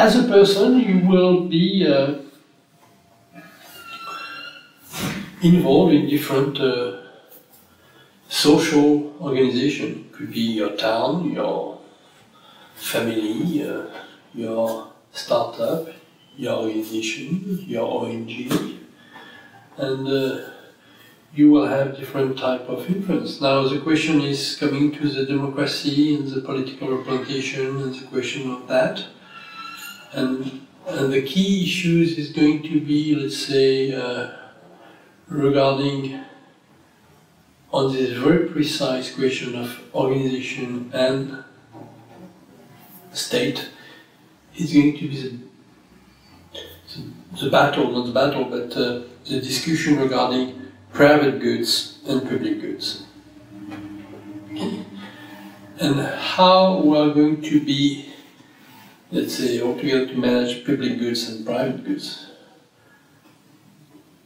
as a person, you will be uh, involved in different uh, social organization. Could be your town, your family, uh, your startup, your organization, your ONG, and uh, you will have different type of influence. Now the question is coming to the democracy and the political representation and the question of that. And, and the key issues is going to be, let's say, uh, regarding on this very precise question of organization and state is going to be the, the, battle, not the battle, but uh, the discussion regarding private goods and public goods. And how we are going to be, let's say, altogether to manage public goods and private goods.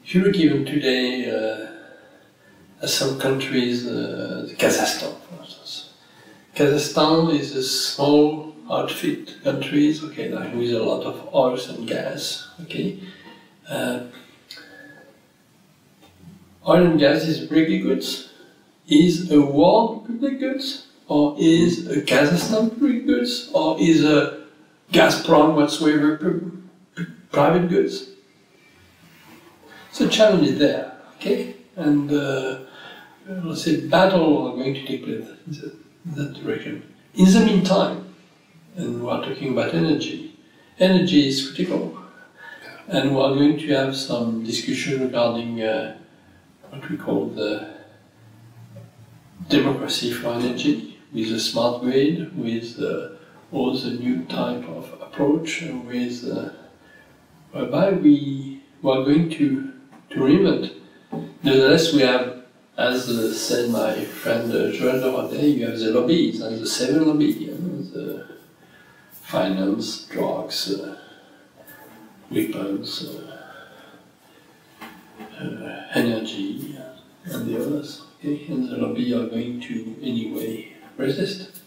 If you look even today uh, at some countries, uh, Kazakhstan, for instance. Kazakhstan is a small outfit country, okay, like with a lot of oils and gas, okay. Uh, oil and gas is public goods. Is a world public goods? Or is a Kazakhstan public goods? Or is a Gazprom whatsoever private goods? So challenge is there, okay? And uh, let's say battle are going to take place in that direction. In the meantime, and we are talking about energy, energy is critical. And we are going to have some discussion regarding uh, what we call the democracy for energy, with a smart grid, with uh, all a new type of approach, with uh, whereby we, were going to to reinvent. Nevertheless, we have, as uh, said my friend uh, Joël Dorothée, you have the lobbies, and the seven lobbies, you know, the finance, drugs, uh, weapons, uh, uh, energy, and the others. Okay? And the lobby are going to anyway resist.